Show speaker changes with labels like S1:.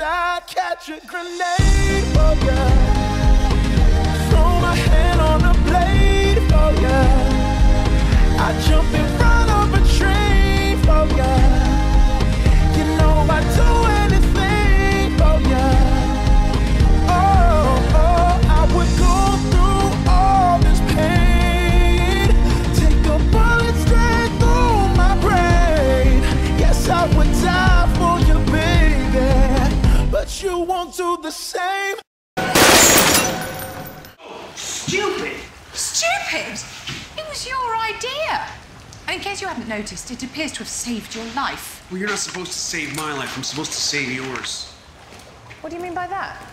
S1: I'd catch a grenade oh, for ya. Baby. You won't do the same.
S2: Stupid!
S3: Stupid! It was your idea. And in case you hadn't noticed, it appears to have saved your life.
S4: Well, you're not supposed to save my life. I'm supposed to save yours.
S3: What do you mean by that?